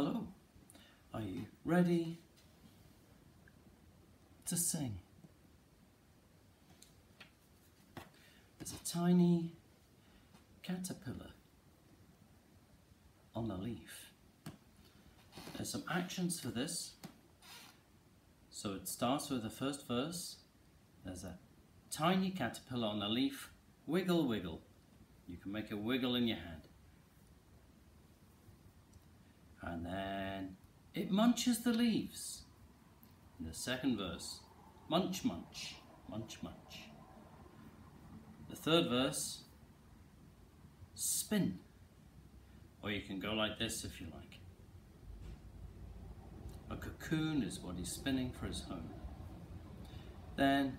Hello, are you ready to sing? There's a tiny caterpillar on a leaf. There's some actions for this. So it starts with the first verse. There's a tiny caterpillar on a leaf. Wiggle, wiggle. You can make a wiggle in your hand. And then it munches the leaves. In the second verse, munch, munch, munch, munch. The third verse, spin. Or you can go like this if you like. A cocoon is what he's spinning for his home. Then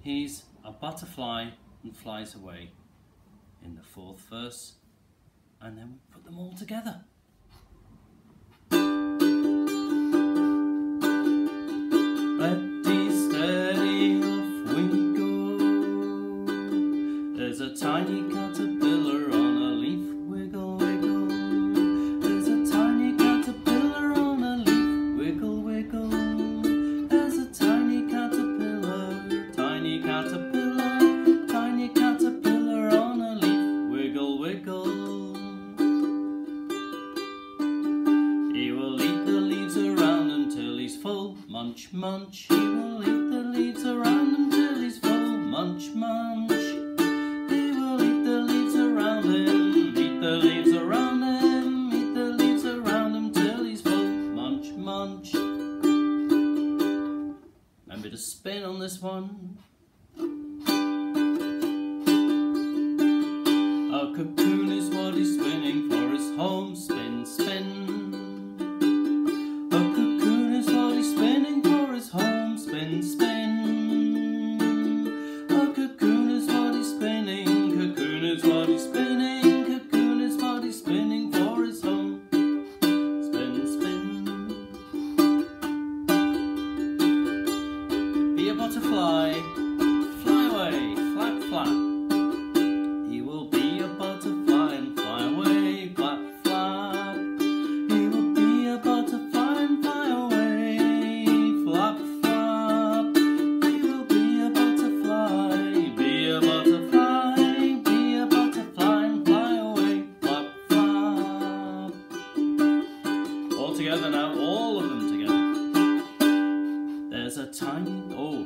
he's a butterfly and flies away in the fourth verse. And then we put them all together. Munch, munch. He will eat the leaves around until he's full, munch, munch. Remember to spin on this one. Together now, all of them together. There's a tiny, oh,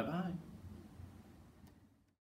Bye bye.